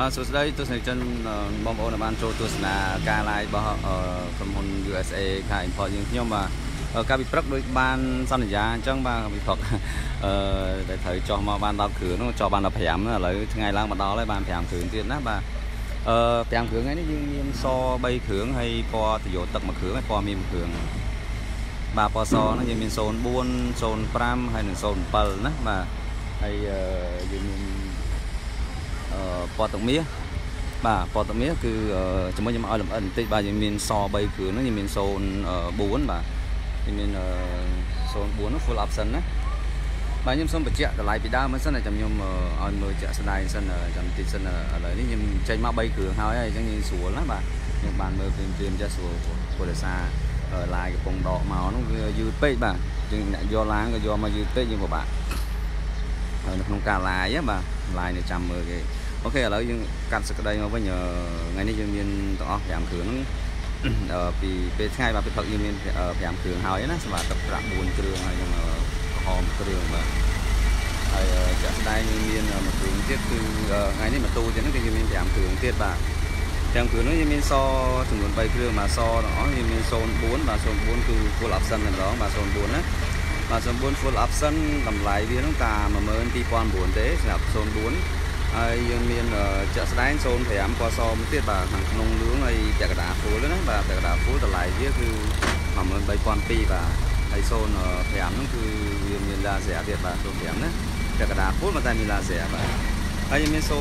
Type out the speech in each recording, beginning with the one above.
បាទសួស្តីទស្សនិកជនបងប្អូនដែលបានចូលទស្សនាការ live របស់ក្រុមហ៊ុន USA ខាង import យើងខ្ញុំបាទកាលពីព្រឹកដូចបានសន្យាអញ្ចឹងបាទពីព្រឹកអឺតែត្រូវចោះមកបាន10គ្រឿងនោះចោះបាន15ឥឡូវថ្ងៃឡើងមកដល់ហើយបាន5គ្រឿងទៀតណាបាទអឺ5គ្រឿងហ្នឹងយើងមានស3គ្រឿងហើយពណ៌តយោទឹក1គ្រឿងហើយពណ៌មាន1គ្រឿងបាទពណ៌សហ្នឹងយើងមាន04 05ហើយនិង07ណាបាទហើយយើងមាន ពណ៌ទឹកមាសបាទពណ៌ទឹកមាសគឺជាមួយខ្ញុំឲ្យលម្អិតបន្តិចបាទយើងមានស3គ្រឿងហ្នឹងយើងមាន04បាទយើងមាន04នោះ full option ណាបាទខ្ញុំសូមបញ្ជាក់តម្លៃពីដើមមិនសិនតែខ្ញុំឲ្យមើលជាក់ស្ដែងសិនចាំតិចសិនឥឡូវនេះខ្ញុំចេញមក3គ្រឿងហើយហើយអញ្ចឹងយើងស្រួលណាបាទខ្ញុំបានមើលព្រាមព្រាមចាស់ស្រួលព្រោះដោយសារឡាយកំពុងដកមកនោះវាយឺតពេកបាទយើងអ្នកយកឡានក៏យកមកយឺតពេកយើងពិបាកនៅក្នុងការឡាយបាទឡាយនៅចាំមើលគេ អូខេឥឡូវយើងកាត់សក្តីមកវិញថ្ងៃនេះយើងមានទាំងអស់5គ្រឿងហ្នឹងពីពេលថ្ងៃបាទពេលផឹកយើងមាន5គ្រឿងហើយណាសម្រាប់ទឹកប្រាក់4គ្រឿងហើយនឹងហមគ្រឿងបាទហើយចាក់ស្ដែងយើងមានមួយគ្រឿងទៀតគឺថ្ងៃនេះម៉ូតូទៀតហ្នឹងគឺយើងមាន5គ្រឿងទៀតបាទទាំងគ្រឿងនោះយើងមានសចំនួន3គ្រឿងបាទសទាំងអស់យើងមាន04បាទ04គឺ full option តែម្ដងបាទ04ណាបាទ04 full option តម្លៃវាហ្នឹងតា12900ទេសម្រាប់04 ហើយយើងមានចាក់ស្ដែង05ពណ៌សមួយទៀតបាទខាងក្នុងលឿងហើយពាក់កណ្ដាល full ណាបាទពាក់កណ្ដាល full តម្លៃវាគឺ13200បាទហើយ05ហ្នឹងគឺវាមាន laser ទៀតបាទ05ណាពាក់កណ្ដាល full មកតែមាន laser បាទហើយយើងមាន07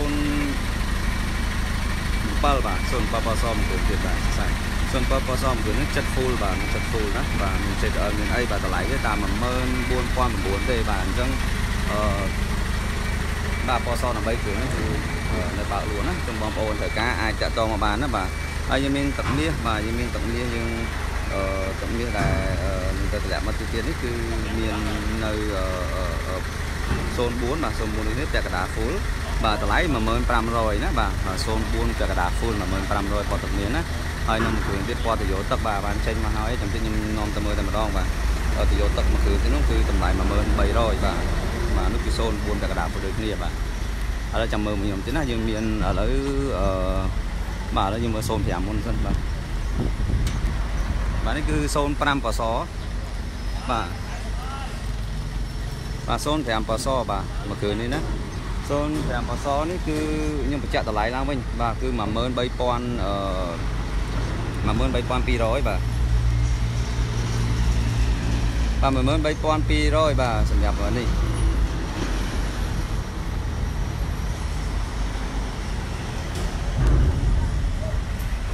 បាទ07ពណ៌សមួយទៀតទៀតបាទស្អាត07ពណ៌សមួយទៀតនេះចិត្ត full បាទចិត្ត full ណាបាទមាន ZL មានអីបាទតម្លៃវាតាម14900ទេបាទអញ្ចឹងអឺ បាទពណ៌សដើម្បីគ្រឿងហ្នឹងគឺនៅបើកលួនណាជុំបងប្អូនត្រូវការអាចតាក់ទងមកបានណាបាទហើយយើងមានទឹកមាសបាទយើងមានទឹកមាសយើងអឺទឹកមាសដែលនឹងទៅតម្លាក់មកទីទៀតនេះគឺមាននៅ04បាទ04នេះពាក់កណ្ដាល full បាទតម្លៃ15500ណាបាទ04ពាក់កណ្ដាល full 15500ពណ៌ទឹកមាសណាហើយនឹងគ្រឿងទៀតពណ៌តយោទឹកបាទបានចេញមកហើយចាំតិចខ្ញុំនាំទៅមើលតែម្ដងបាទតយោទឹកមួយគ្រឿងទៀតនោះគឺតម្លៃ11300បាទ បាទនោះគឺ04តែកដាពលដូចគ្នាបាទឥឡូវចាំមើលខ្ញុំទៀតណាយើងមានឥឡូវអឺបាទឥឡូវយើងមើល05មុនសិនបាទបាទនេះគឺ05បសបាទបាទ05បសបាទមួយគ្រឿងនេះណា05បសនេះគឺខ្ញុំបញ្ជាក់តម្លៃឡើងវិញបាទគឺ13000អឺ13200បាទបាទ13200បាទសម្រាប់នេះ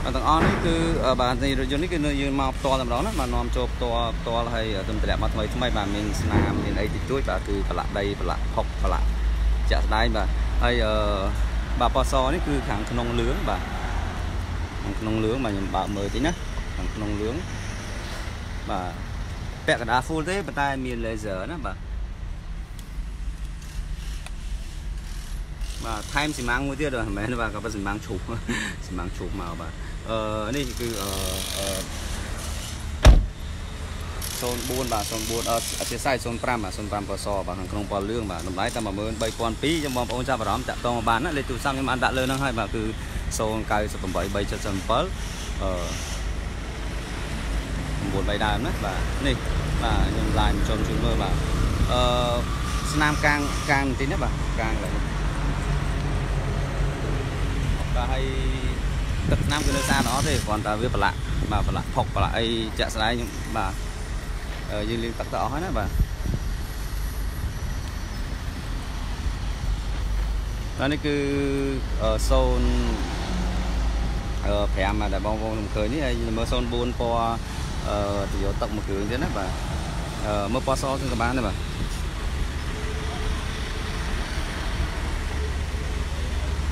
ទាំងអស់នេះគឺបាទនៃរថយន្តនេះគឺយើងមកផ្ទាល់តែម្ដងណាបាទនាំចូលផ្ទាល់ផ្ទាល់ហើយទៅតម្លាក់មកថ្មីថ្មីបាទមានស្នាមមានអីតិចតួចបាទគឺប្រឡាក់ដីប្រឡាក់ផុកប្រឡាក់ចាក់ស្ដែងបាទហើយអឺបាទប៉សនេះគឺខាងក្នុងលឿងបាទខាងក្នុងលឿងបាទខ្ញុំបើកមើលតិចណាខាងក្នុងលឿងបាទពាក់កណ្ដាល full ទេប៉ុន្តែមាន laser ណាបាទ បាទថែមស៊ីម៉ាំងមួយទៀតមិនមែនបាទក៏ប៉ុន្តែស៊ីម៉ាំងឈូសស៊ីម៉ាំងឈូសមកបាទអឺនេះគឺអឺ04បាទ04អអធិស្ឋាន05បាទ05ពសបាទខាងក្នុងពលលឿងបាទតម្លៃតែ13002ចាំបងប្អូនចាប់អារម្មណ៍តាក់ទងមកបានណាលេខទូរស័ព្ទខ្ញុំបានដាក់លើហ្នឹងហើយបាទគឺ098 377អឺ9បីដើមណាបាទនេះបាទខ្ញុំឡាយមកចូលជួយមើលបាទអឺស្នាមកាងកាងបន្តិចណាបាទកាងឡើយបាទ ហើយទឹកថ្នាំគឺនៅស្អាតអត់ទេគ្រាន់តែវាប្រឡាក់បាទប្រឡាក់ផុកប្រឡាក់អីចាក់ស្ដែងបាទយើងលាងទឹកទៅអស់ហើយណាបាទហើយនេះគឺ0 5ដែលបងប្អូនឃើញនេះហើយមើល04ពណ៌ទៅយកទឹកមួយគ្រឿងទៀតណាបាទមើលពណ៌សគឺក៏បានដែរបាទ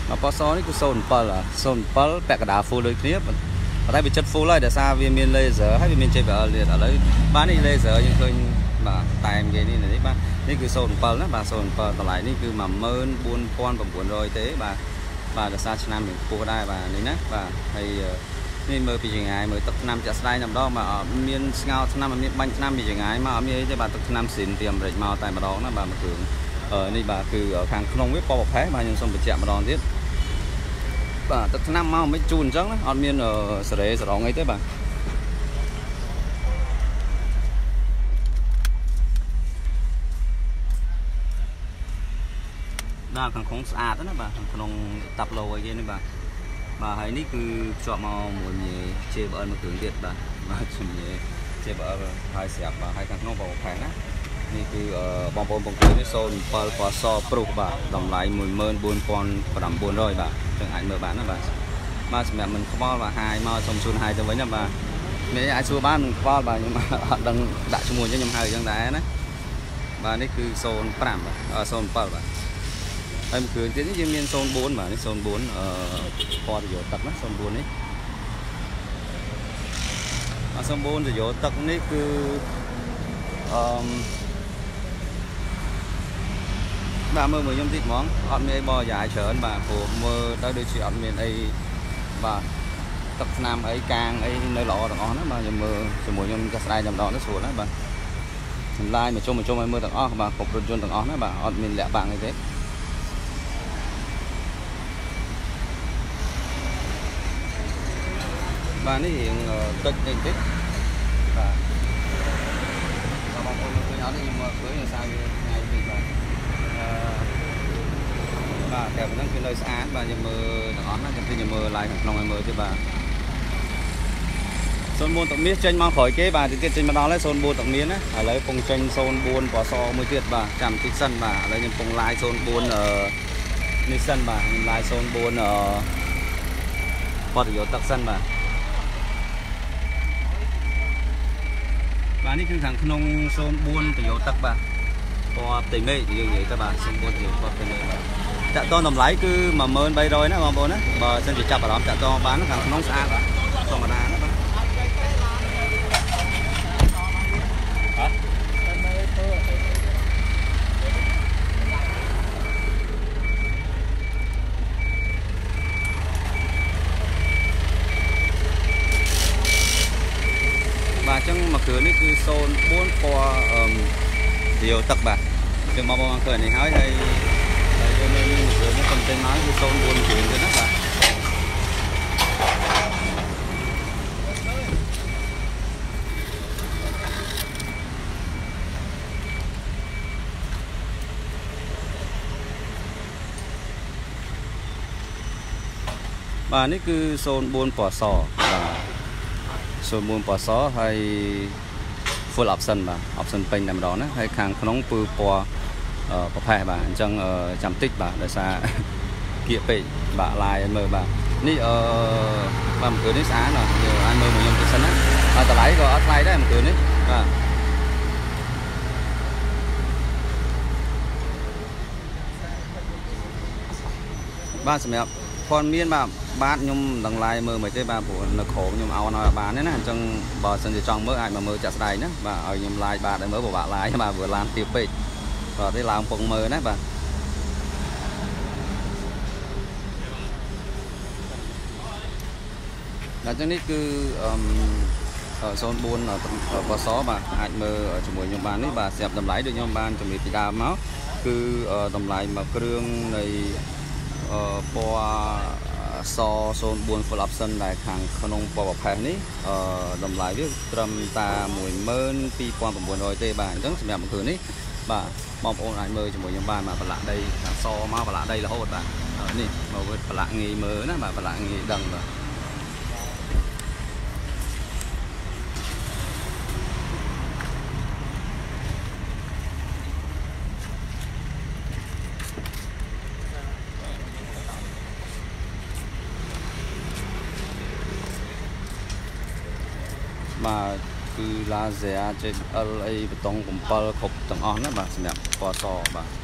មកប៉សនេះគឺ07 07ពាក់កណ្ដាល full ដូចគ្នាប៉ុន្តែវាចិត្ត full ហើយដោយសារវាមាន laser ហើយវាមាន JBL ទៀតឥឡូវបាទនេះ laser យើងឃើញបាទតែមគេនេះនេះបាទនេះគឺ07ណាបាទ07តម្លៃនេះគឺ14900ទេបាទបាទដោយសារឆ្នាំនេះខ្ពស់ដែរបាទនេះណាបាទហើយនេះមើលពីចងាយមើលទឹកឆ្នាំចាក់ស្ដែងតែម្ដងបាទអត់មានស្ងោឆ្នាំអត់មានបាញ់ឆ្នាំពីចងាយមកអត់មានអីទេបាទទឹកឆ្នាំស៊ីនពីអាមេរិកមកតែម្ដងណាបាទមួយគ្រឿងនេះបាទគឺខាងក្នុងវាពណ៌ប្រផេះបាទខ្ញុំសូមបញ្ជាក់ម្ដងទៀត បាទទឹកឆ្នាំមកមិនជូនអញ្ចឹងណាអត់មានសេរីសរងអីទេបាទបាទខាងក្នុងស្អាតណាបាទខាងក្នុងតាប់ឡូអីគេនេះបាទបាទហើយនេះគឺភ្ជាប់មកមួយញ៉េ JBL មួយគ្រឿងទៀតបាទបាទជំនាញ JBL ហើយស្រាប់បាទហើយខាងក្នុងបងផែនណា នេះគឺបងប្អូនបងប្អូននេះ07ពណ៌សព្រុសបាទតម្លៃ14900បាទចឹងអាចមើលបានណាបាទបាទសម្រាប់មិនខ្វល់បាទហាយមកសុំជូនហាយទៅវិញណាបាទមានអាចសួរបានមិនខ្វល់បាទខ្ញុំអត់ដឹងដាក់ឈ្មោះអញ្ចឹងខ្ញុំហៅអញ្ចឹងដែរណាបាទនេះគឺ05បាទ07បាទហើយមួយគ្រឿងទៀតនេះយើងមាន04បាទនេះ04អឺពណ៌រយោទឹកណា04នេះអ04រយោទឹកនេះគឺអឺ បាទមើលមើលខ្ញុំតិចហ្មងអត់មានអីបរិយាយច្រើនបាទព្រោះមើលទៅដូចជាអត់មានអីបាទទឹកស្នាមអីកាងអីនៅល្អទាំងអស់ណាបាទខ្ញុំមើលជាមួយខ្ញុំកាស្ដាយតែម្ដងទៅស្រួលណាបាទចម្លាយមកជុំមកជុំឲ្យមើលទាំងអស់បាទគ្រប់រថយន្តទាំងអស់ណាបាទអត់មានលាក់បាំងអីទេបាទនេះរៀងតិចតិចតិចបាទបងប្អូនឃើញអត់នេះខ្ញុំមកឃើញសារវាថ្ងៃពេកបាទអឺ បាទតែប៉ុណ្ណឹងគឺនៅស្អាតបាទខ្ញុំមើលទាំងអស់ណាខ្ញុំគឺខ្ញុំមើល live ក្នុងឲ្យមើលទៀតបាទ04ទឹកមាសចេញមកក្រោយគេបាទទៀតចេញមកដល់ហើយ04ទឹកមាសណាឥឡូវពងចេញ04ពណ៌សមួយទៀតបាទចាំតិចសិនបាទឥឡូវខ្ញុំពង live 04អឺនេះសិនបាទខ្ញុំ live 04អឺបរិយោទឹកសិនបាទបាទនេះគឺខាងក្នុង04តយោទឹកបាទពណ៌ផ្ទៃមេឃយើងនិយាយទៅបាទ04តយោពណ៌ផ្ទៃមេឃបាទ តាក់តងតម្លៃគឺ13000ណាបងប្អូនណាបើសិនជាចាប់អារម្មណ៍តាក់តងបានខាងក្នុងស្អាតបាទធម្មតាណាបាទបាទអញ្ចឹងមួយគ្រឿងនេះគឺ04ពណ៌អឺរាវទឹកបាទអញ្ចឹងបងប្អូនឃើញនេះហើយហើយហើយយើងមានមួយគ្រឿងនេះខ្ញុំទិញមកគឺ04គ្រឿងទៀតណាបាទ បាទនេះគឺ04ពណ៌សបាទ04ពណ៌សហើយ full option បាទ option ពេញតែម្ដងណាហើយខាងក្នុងគឺពណ៌ប្រផេះបាទអញ្ចឹងចាំតិចបាទដោយសារគៀកពេកបាទឡាយឲ្យមើលបាទនេះអឺបាទមួយគ្រឿងនេះស្អាតណាស់អាចមើលមកខ្ញុំទៅសិនណាហើយតម្លៃក៏អត់ថ្លៃដែរមួយគ្រឿងនេះបាទបាទសម្រាប់ ព័ត៌មានបាទបាទខ្ញុំដឹងឡាយមើលមិនទេបាទព្រោះនៅក្រោមខ្ញុំអោនឲ្យបានទេណាអញ្ចឹងបើសិនជាចង់មើលអាចមកមើលចាក់ស្ដែងណាបាទឲ្យខ្ញុំឡាយបាទឲ្យមើលពិបាកឡាយបាទព្រោះឡានទៀបពេកបាទទេឡើងពងមើលណាបាទដល់ចឹងនេះគឺអឺ04បសបាទអាចមើលជាមួយខ្ញុំបាននេះបាទស្រាប់តម្លៃដូចខ្ញុំបានជំរាបពីដើមមកគឺតម្លៃមួយគ្រឿងនៃ ពណ៌ស04 full option ដែលខាងក្នុងពណ៌ប្រផេះនេះអឺតម្លៃវាត្រឹមតា12900ទេបាទអញ្ចឹងសម្រាប់មួយគ្រឿងនេះបាទបងប្អូនអាចមើលជាមួយខ្ញុំបានបាទប្រឡាក់ដីខាងសមកប្រឡាក់ដីរហូតបាទនេះមកមើលប្រឡាក់ងាយមើលណាបាទប្រឡាក់ងាយដឹងបាទ បាទគឺ laser JL អីបតុង7គ្រប់ទាំងអស់ណាបាទសម្រាប់ពណ៌សបាទ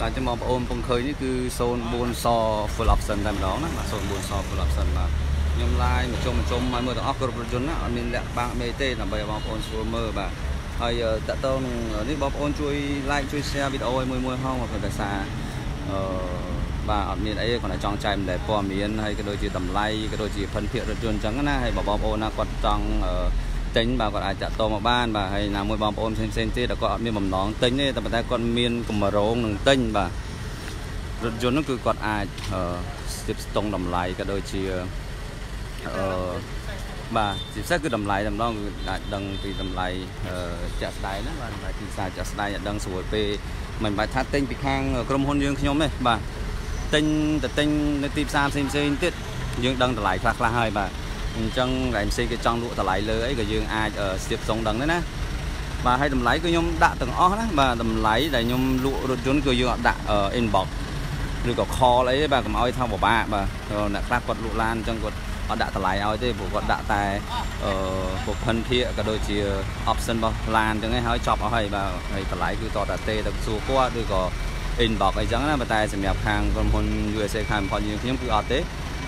បាទចាំបងប្អូនពងឃើញនេះគឺ04ស full option តែម្ដងណាបាទ04ស full option បាទខ្ញុំ live មកជុំជុំឲ្យមើលទាំងអស់គ្រប់រថយន្តណាអត់មានលាក់បាំងមេទេដើម្បីឲ្យបងប្អូនស្រួលមើលបាទហើយតកតងនេះបងប្អូនជួយ like ជួយ share វីដេអូឲ្យមួយមួយហងព្រោះតែសារអឺបាទអត់មានអីគ្រាន់តែចង់ចែកម្លែកព័ត៌មានហើយក៏ដូចជាតម្លៃក៏ដូចជាភិនភាគរថយន្តអញ្ចឹងណាហើយបងប្អូនណាគាត់ចង់ ទិញបាទគាត់អាចតាក់ទងមកបានបាទហើយណាមួយបងប្អូនផ្សេងផ្សេងទៀតគាត់អត់មានបំណងទិញទេតែប៉ុន្តែគាត់មានកម្រងនឹងទិញបាទរថយន្តហ្នឹងគឺគាត់អាចស្ទាបស្ទង់តម្លៃក៏ដូចជាអឺបាទជាពិសេសគឺតម្លៃតែម្ដងគឺអាចដឹងពីតម្លៃចាក់ស្ដែងណាបាទតម្លៃទីផ្សារចាក់ស្ដែងអាចដឹងស្រួលពេលមិនបាច់ថាទិញពីខាងក្រុមហ៊ុនយើងខ្ញុំទេបាទទិញទៅទិញនៅទីផ្សារផ្សេងផ្សេងទៀតយើងដឹងតម្លៃខ្លះខ្លះហើយបាទ អញ្ចឹងកន្លែងផ្សេងគេចង់លក់តម្លៃលើអីក៏យើងអាចស្ទាបស្ទង់ដឹងដែរណាបាទហើយតម្លៃគឺខ្ញុំដាក់ទាំងអស់ណាបាទតម្លៃដែលខ្ញុំលក់រថយន្តគឺយើងអត់ដាក់ inbox ឬក៏ call អីបាទកុំឲ្យថាពិបាកបាទអ្នកខ្លះគាត់លក់ឡានអញ្ចឹងគាត់អត់ដាក់តម្លៃឲ្យទេព្រោះគាត់ដាក់តែអឺបុព្វិនភាគក៏ដូចជា option របស់ឡានអញ្ចឹងឯងហើយចប់អស់ហើយបាទហើយតម្លៃគឺតតែទេទៅសួរគាត់ឬក៏ inbox អីចឹងណាប៉ុន្តែសម្រាប់ខាងក្រុមហ៊ុន USA ខាងផលយើងខ្ញុំគឺអត់ទេ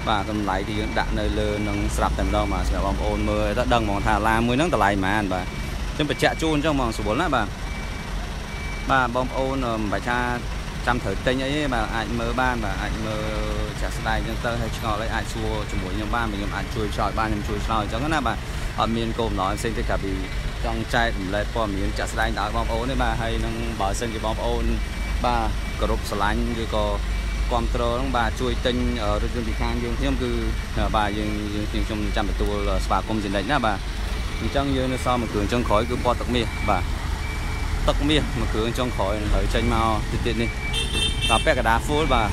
បាទតម្លៃគឺយើងដាក់នៅលើនឹងស្រាប់តែម្ដងបាទសម្រាប់បងប្អូនមើលទៅដឹងហ្មងថាឡានមួយហ្នឹងតម្លៃប៉ុន្មានបាទខ្ញុំបញ្ជាក់ជូនអញ្ចឹងហ្មងស្រួលណាបាទបាទបងប្អូនមិនបាច់ថាចាំត្រូវទិញអីទេបាទអាចមើលបានបាទអាចមើលចាក់ស្ដែងអញ្ចឹងទៅហើយឆ្ងល់អីអាចសួរជាមួយខ្ញុំបានខ្ញុំអាចជួយឆ្លើយបានខ្ញុំជួយឆ្លើយអញ្ចឹងណាបាទអត់មានគោលបំណងផ្សេងទេកាពីចង់ចែករំលែកព័ត៌មានចាក់ស្ដែងដល់បងប្អូនទេបាទហើយនឹងបើសិនជាបងប្អូនបាទគោរពស្រឡាញ់ឬក៏ គ្រប់គ្រងហ្នឹងបាទជួយទិញរថយន្តពីខាងយើងខ្ញុំគឺបាទយើងយើងខ្ញុំខ្ញុំចាំទទួលស្វាគមន៍ជានិច្ចណាបាទអញ្ចឹងយើងនៅសល់មួយគ្រឿងចុងក្រោយគឺពណ៌ទឹកមាសបាទទឹកមាសមួយគ្រឿងចុងក្រោយនឹងត្រូវចេញមកតិចទៀតនេះដល់ពាក់កណ្ដាល full បាទ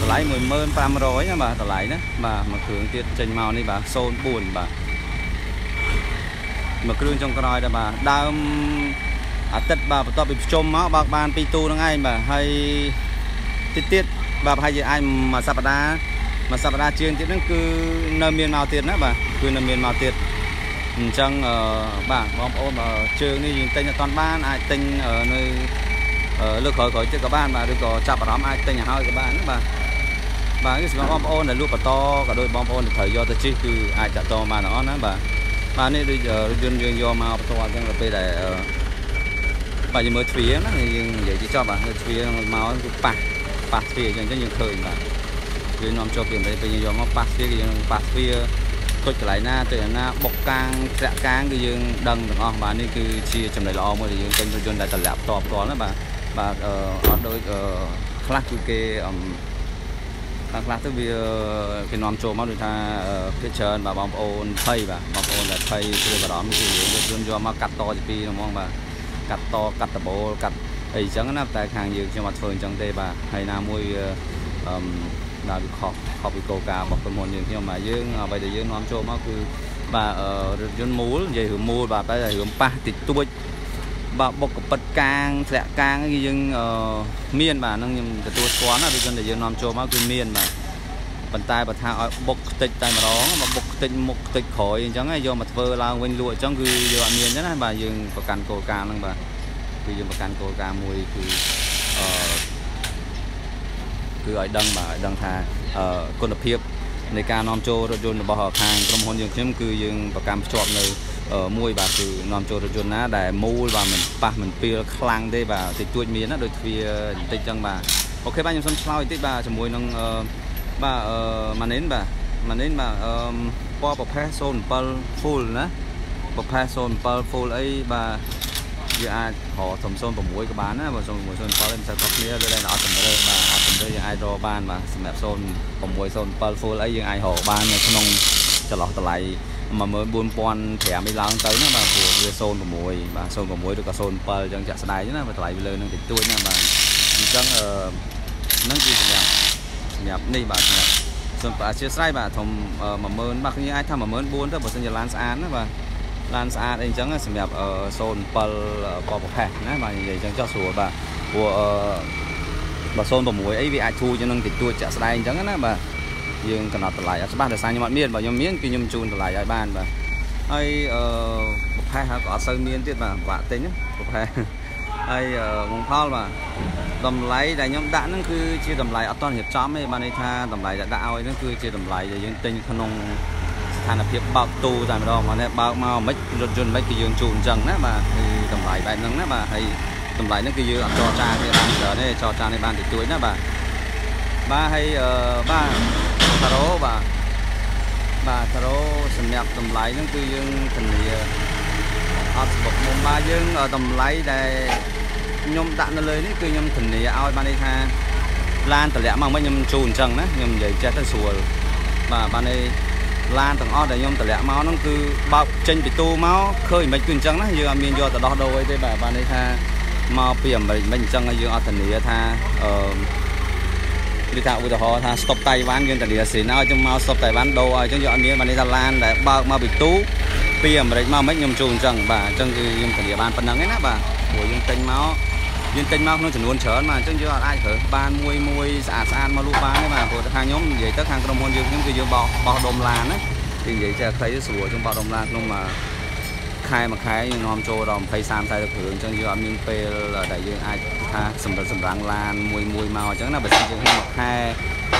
តម្លៃ15500ណាបាទតម្លៃណាបាទមួយគ្រឿងទៀតចេញមកនេះបាទ04បាទមួយគ្រឿងចុងក្រោយដែរបាទដើមអាទិត្យបាទបន្ទាប់ពីប្រជុំមកបើកបានពីទូហ្នឹងឯងបាទហើយតិចទៀត បាទប្រហែលជាអាចមួយសប្តាហ៍មួយសប្តាហ៍ជាងទៀតហ្នឹងគឺនៅមានមកទៀតណាបាទគឺនៅមានមកទៀតអញ្ចឹងបាទបងប្អូនបើជើងនេះយើងទិញអត់តាន់បានអាចទិញនៅលើក្រោយក្រោយទៀតក៏បានបាទឬក៏ចាប់អារម្មណ៍អាចទិញឲ្យហើយក៏បានណាបាទបាទគឺសម្រាប់បងប្អូនដែលលក់បន្តក៏ដូចបងប្អូនដែលត្រូវយកទៅជិះគឺអាចតាក់ទងបានទាំងអស់ណាបាទបាទនេះដូចរថយន្តយើងយកមកបន្តអញ្ចឹងទៅពេលដែលបាទយើងមើលទ្វារណាយើងនិយាយជាចប់បាទទ្វារមកគឺប៉ះ ប៉ះទ្វារអញ្ចឹងយើងឃើញបាទយើងនាំចូលពីអមេរិកពេលយើងយកមកប៉ះទ្វារគឺយើងប៉ះទ្វារគុជកន្លែងណាទៅណាបុកកាងធ្លាក់កាងគឺយើងដឹងទាំងអស់បាទនេះគឺជាចំណុចល្អមួយដែលយើងទិញរថយន្តដែលតម្លាក់ផ្ទាល់ផ្ទាល់ណាបាទបាទអត់ដូចខ្លះគឺគេអឺខាងខ្លះទៅវាគេនាំចូលមកដូចថាភាគច្រើនបាទបងប្អូនភ័យបាទបងប្អូនដែលភ័យគឺបារម្ភគឺយើងយន្តយកមកកាត់តជាពីរហ្មងបាទកាត់តកាត់ដបូលកាត់ អីចឹងណាតែខាងយើងខ្ញុំអត់ធ្វើអញ្ចឹងទេបាទហើយណាមួយអឺដល់វាខុសខុសពីគោលការណ៍របស់ក្រុមហ៊ុនយើងខ្ញុំបាទយើងអ្វីដែលយើងនាំចូលមកគឺបាទរថយន្តមូលនិយាយរឿងមូលបាទតែរឿងប៉ះតិចតួចបាទបុកកពិតកាងធ្លាក់កាងគឺយើងមានបាទហ្នឹងខ្ញុំទទួលស្គាល់ណារថយន្តដែលយើងនាំចូលមកគឺមានបាទប៉ុន្តែបើថាឲ្យបុកខ្ទេចតែម្ដងមកបុកខ្ទេចមុខខ្ទេចក្រោយអញ្ចឹងយកមកធ្វើឡើងវិញលក់អញ្ចឹងគឺយកអត់មានទេណាបាទយើងប្រកាន់គោលការណ៍ហ្នឹងបាទ គឺយើងប្រកាន់គោលការណ៍មួយគឺអឺគឺឲ្យដឹងបាទឲ្យដឹងថាគុណភាពនៃការនាំចូលរថយន្តរបស់ខាងក្រុមហ៊ុនយើងខ្ញុំគឺយើងប្រកាន់ភ្ជាប់នៅមួយបាទគឺនាំចូលរថយន្តណាដែលមូលបាទមិនប៉ះមិនពីលខ្លាំងទេបាទតិចតួចមានណាដូចទ្វាបន្តិចចឹងបាទអូខេបាទខ្ញុំសូមឆ្លើយបន្តិចបាទជាមួយនឹងបាទម៉ានីនបាទម៉ានីនបាទអឺពណ៌ប្រផេះ07 full ណាប្រផេះ07 full អីបាទ យើងអាចរកសំ06ក៏បានណាបើ06 07មិនសូវខុសគ្នាលើតែអត់តម្រើបាទអត់តម្រើយើងអាចរកបានបាទសម្រាប់06 07 full អីយើងអាចរកបាននៅក្នុងចន្លោះតម្លៃ14500អីឡើងទៅណាបាទព្រោះវា06បាទ06ឬក៏07អញ្ចឹងចាក់ស្ដែងណាបាទតម្លៃវាលើនឹងតិចតួចណាបាទអញ្ចឹងអឺនឹងគឺសម្រាប់សម្រាប់នេះបាទសម្រាប់សូមអធិស្ឋានបាទធំ10000បាទគ្នាអាចថា14000ទៅបើសិនជាឡានស្អាតណាបាទ ឡានស្អាតអីអញ្ចឹងសម្រាប់07ពណ៌ប្រផេះណាបាទនិយាយអញ្ចឹងចោះស្រួលបាទព្រោះអឺបើ06អីវាអាចធូរជាងនឹងតិចតួចចាក់ស្ដែងអញ្ចឹងណាបាទយើងកំណត់តម្លៃអត់ច្បាស់ដោយសារខ្ញុំអត់មានបើខ្ញុំមានគឺខ្ញុំជូនតម្លៃឲ្យបានបាទហើយអឺប្រផេះក៏អត់សូវមានទៀតបាទបាក់ទិញប្រផេះហើយវងផលបាទតម្លៃដែលខ្ញុំដាក់ហ្នឹងគឺជាតម្លៃអត់ទាន់រៀបចំទេបានន័យថាតម្លៃដែលដាក់ឲ្យហ្នឹងគឺជាតម្លៃដែលយើងទិញក្នុង ស្ថានភាពបើកទូតែម្ដងមកបើកមកមិនរថយន្តមិនគឺយើងជូនអញ្ចឹងណាបាទគឺតម្លៃបែបហ្នឹងណាបាទហើយតម្លៃហ្នឹងគឺយើងអត់ចរចាទេបានច្រើនទេចរចានេះបានតិចតួចណាបាទបាទហើយអឺបាទការ៉ូបាទបាទការ៉ូសម្រាប់តម្លៃហ្នឹងគឺយើងធានាអត់ស្បុកមុំបាទយើងតម្លៃដែលខ្ញុំដាក់នៅលើនេះគឺខ្ញុំធានាឲ្យបានន័យថាឡានតម្លាក់មកមិនខ្ញុំជូនអញ្ចឹងណាខ្ញុំនិយាយចេះទៅស្រួលបាទបានន័យ ឡានទាំងអស់ដែលខ្ញុំតម្លាក់មកហ្នឹងគឺបើកចេញពីទូមកឃើញមិនគឺអញ្ចឹងណាយើងអត់មានយកទៅដោះដូរអីទេបាទបានន័យថាមកពីអាមេរិកមិនអញ្ចឹងយើងអត់ធានាថាអឺឬថាឧទាហរណ៍ថា stop តៃវ៉ាន់យើងធានាស៊ីណឲ្យយើងមក stop តៃវ៉ាន់ដូរឲ្យអញ្ចឹងយើងអត់មានបានន័យថាឡានដែលបើកមកពីទូពីអាមេរិកមកមិនខ្ញុំជួអញ្ចឹងបាទអញ្ចឹងគឺខ្ញុំធានាបានប៉ុណ្្នឹងឯណាបាទព្រោះយើងទិញមក យើងទិញមកក្នុងចំនួនច្រើនបាទអញ្ចឹងយើងអាចរើសបានមួយមួយស្អាតស្អាតមកលក់បានទេបាទព្រោះថាខ្ញុំនិយាយទៅខាងក្រុមហ៊ុនយើងខ្ញុំគឺយើងបោះបោះដុំឡានណាគឺនិយាយចេះខ្លីស្រួលខ្ញុំបោះដុំឡានក្នុងមួយខែមួយខែយើងនាំចូលដល់20 30 40គ្រឿងអញ្ចឹងយើងអត់មានពេលដែលយើងអាចថាសម្រាប់សម្រាំងឡានមួយមួយមកអញ្ចឹងណាបើសិនយើងមួយខែ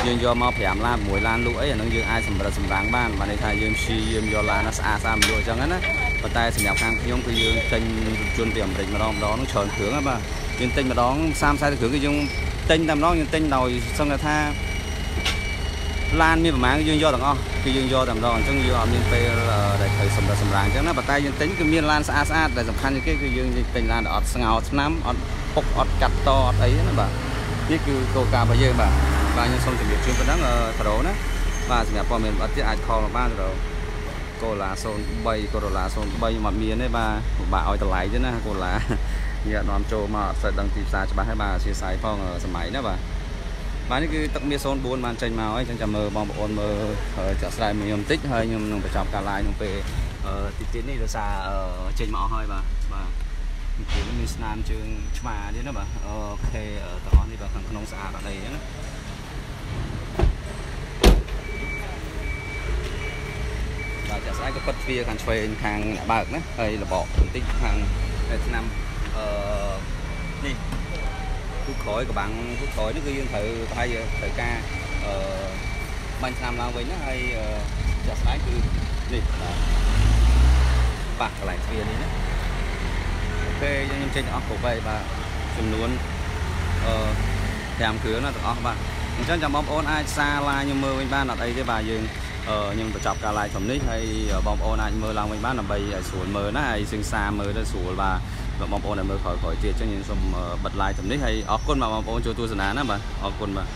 យើងយកមក5ឡាន6ឡានលក់អីអានឹងយើងអាចសម្រាប់សម្រាំងបានបានន័យថាយើងព្យាយាមយកឡានស្អាតស្អាតមកលក់អញ្ចឹងណា ប៉ុន្តែសម្រាប់ខាងខ្ញុំគឺយើងទិញជនពីអាមេរិកម្ដងម្ដងនឹងច្រើនគ្រឿងណាបាទយើងទិញម្ដង30 40គ្រឿងគឺយើងទិញតែម្ដងយើងទិញដោយសង្ឃថាឡានមានប្រមាណយើងយកទាំងអស់គឺយើងយកតែម្ដងអញ្ចឹងយើងអត់មានពេលដែលត្រូវសម្រាប់សម្រាំងអញ្ចឹងណាប៉ុន្តែយើងទិញគឺមានឡានស្អាតស្អាតដែលសំខាន់ជាងគេគឺយើងទិញឡានដែលអត់ស្ងោឆ្នាំអត់ពុកអត់កាត់តអត់អីណាបាទនេះគឺគោលការណ៍របស់យើងបាទបាទខ្ញុំសូមជម្រាបជូនប៉ុណ្ណឹងតារ៉ូណាបាទសម្រាប់ព័ត៌មានអត់ទៀតអាចខលមកបានតារ៉ូ កូឡា03កូឡា03ខ្ញុំអត់មានទេបាទពិបាកឲ្យតម្លៃទេណាកូឡានិយាយនាំចូលមកអត់ស្គាល់ដឹងទីផ្សារច្បាស់ហើយបាទអធិស្ឋានផងសម័យណាបាទបាទនេះគឺទឹកមាស04បានចេញមកហើយចឹងចាំមើលបងប្អូនមើលចាក់ស្រាយមួយខ្ញុំបន្តិចហើយខ្ញុំនឹងបញ្ចប់ការ live ក្នុងពេលទីទៀតនេះដោយសារចេញមកអស់ហើយបាទបាទគឺមានស្នាមជើងឆ្មាទៀតណាបាទអូខេទាំងអស់នេះបាទខាងក្នុងស្អាតអត់អីណា បាទចាក់ស្អាតក៏ពិតទ្វារខាងឆ្វេងខាងអ្នកបើកណាហើយរបកបន្តិចខាងឆ្នាំអឺនេះទូក្រោយក្បាំងទូក្រោយនេះគឺយើងត្រូវប្រហែលត្រូវការអឺបាញ់ឆ្នាំឡើងវិញណាហើយចាក់ស្អាតគឺនេះបាទបាក់កន្លែងទ្វារនេះណាអូខេយើងខ្ញុំចេញអស់គ្រប់ហើយបាទចំនួនអឺ5គ្រឿងណាទាំងអស់បាទអញ្ចឹងចាំបងប្អូនអាចសារឡាខ្ញុំមើលវិញបានអត់អីទេបាទយើង ខ្ញុំបញ្ចប់ការ live ត្រឹមនេះហើយបងប្អូនអាចមើលឡើងវិញបានដើម្បីឲ្យស្រួលមើលណាហើយសិក្សាមើលទៅស្រួលបាទបងប្អូនដែលមើលក្រោយៗទៀតអញ្ចឹងខ្ញុំសូមបិទ live ត្រឹមនេះហើយអរគុណបាទបងប្អូនចូលទស្សនាណាបាទអរគុណបាទ